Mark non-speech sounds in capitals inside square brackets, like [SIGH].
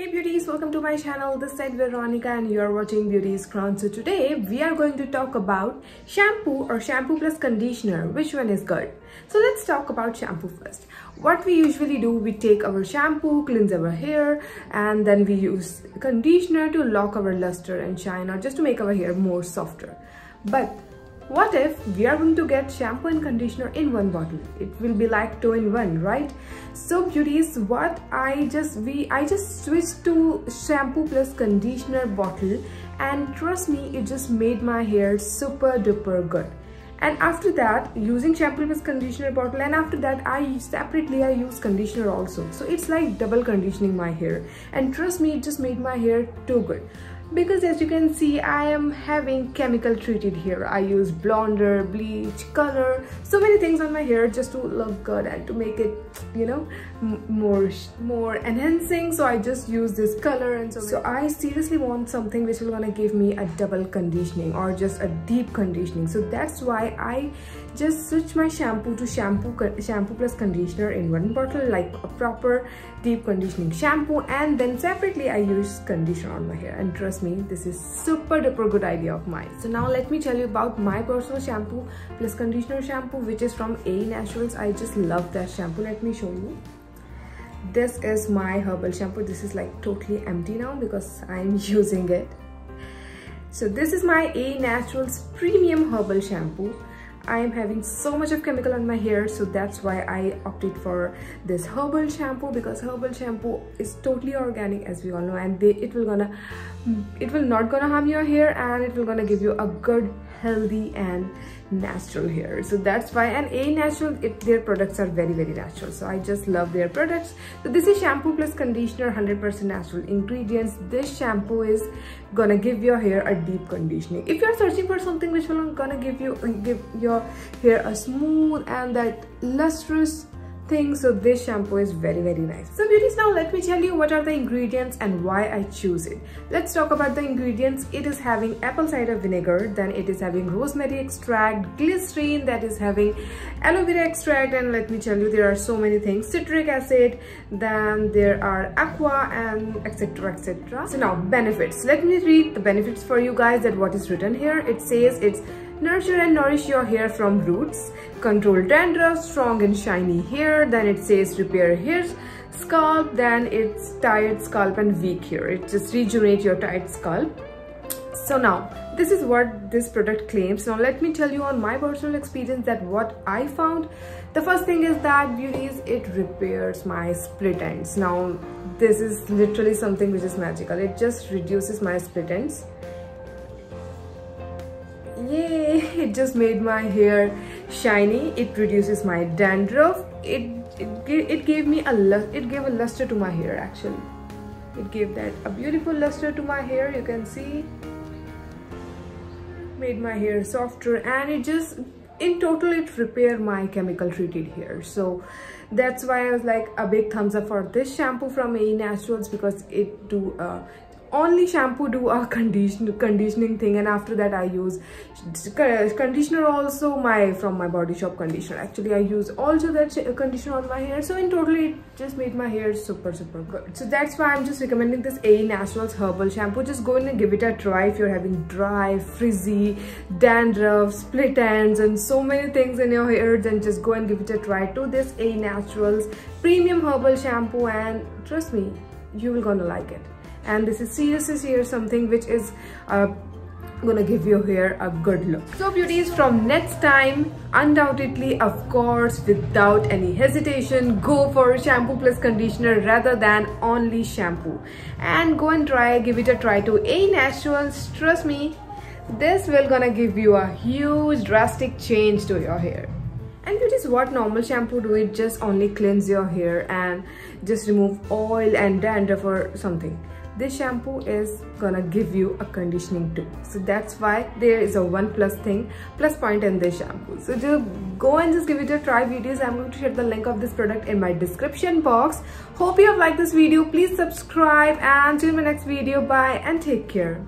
Hey beauties, welcome to my channel. This side Veronica and you are watching Beauty's Crown. So today we are going to talk about shampoo or shampoo plus conditioner. Which one is good? So let's talk about shampoo first. What we usually do, we take our shampoo, cleanse our hair and then we use conditioner to lock our luster and shine or just to make our hair more softer. But what if we are going to get shampoo and conditioner in one bottle? It will be like two in one, right? So beauties, what I just we I just switched to shampoo plus conditioner bottle and trust me, it just made my hair super duper good and after that using shampoo plus conditioner bottle and after that i separately i use conditioner also so it's like double conditioning my hair and trust me it just made my hair too good because as you can see I am having chemical treated hair. I use blonder bleach color so many things on my hair just to look good and to make it you know more more enhancing. So I just use this color and so so I seriously want something which will gonna give me a double conditioning or just a deep conditioning. So that's why I just switch my shampoo to shampoo shampoo plus conditioner in one bottle like a proper deep conditioning shampoo. And then separately I use conditioner on my hair. And trust me this is super duper good idea of mine. So now let me tell you about my personal shampoo plus conditioner shampoo which is from AE Naturals. I just love that shampoo. Let me show you. This is my herbal shampoo. This is like totally empty now because I'm [LAUGHS] using it. So this is my AE Naturals premium herbal shampoo I am having so much of chemical on my hair so that's why I opted for this herbal shampoo because herbal shampoo is totally organic as we all know and they, it will gonna mm, it will not gonna harm your hair and it will gonna give you a good healthy and natural hair. So that's why and a natural their products are very very natural. So i just love their products. So this is shampoo plus conditioner 100 percent natural ingredients. This shampoo is gonna give your hair a deep conditioning. If you're searching for something which will gonna give you give your hair a smooth and that lustrous thing. So this shampoo is very very nice. So beauties now let me tell you what are the ingredients and why i choose it. Let's talk about the ingredients. It is having apple cider vinegar then it is having rosemary extract glycerin that is having aloe vera extract and let me tell you there are so many things. Citric acid then there are aqua and etc etc so now benefits. Let me read the benefits for you guys that what is written here. It says it's Nurture and nourish your hair from roots. Control dandruff, strong and shiny hair. Then it says repair hair scalp. Then it's tired scalp and weak hair. It just rejuvenate your tired scalp. So now, this is what this product claims. Now let me tell you on my personal experience that what I found. The first thing is that beauties, it repairs my split ends. Now this is literally something which is magical. It just reduces my split ends it just made my hair shiny. It reduces my dandruff. It it, it gave me a it gave a luster to my hair actually. It gave that a beautiful luster to my hair you can see. Made my hair softer and it just in total it repaired my chemical treated hair. So that's why i was like a big thumbs up for this shampoo from AE Naturals because it do uh, only shampoo do a [LAUGHS] condition conditioning thing and after that i use conditioner also my from my body shop conditioner. Actually i use also that conditioner on my hair. So in total it just made my hair super super good. So that's why i'm just recommending this AE Naturals herbal shampoo. Just go in and give it a try if you're having dry frizzy dandruff split ends and so many things in your hair then just go and give it a try to this AE Naturals premium herbal shampoo. And trust me you will gonna like it and this is seriously here something which is uh, gonna give your hair a good look. So beauties from next time undoubtedly of course without any hesitation go for shampoo plus conditioner rather than only shampoo. And go and try give it a try to AE Naturals. Trust me this will gonna give you a huge drastic change to your hair. And is what normal shampoo do it? Just only cleanse your hair and just remove oil and dandruff or something this shampoo is gonna give you a conditioning too. So that's why there is a one plus thing plus point in this shampoo. So just go and just give it a try videos. I'm going to share the link of this product in my description box. Hope you have liked this video. Please subscribe and till my next video. Bye and take care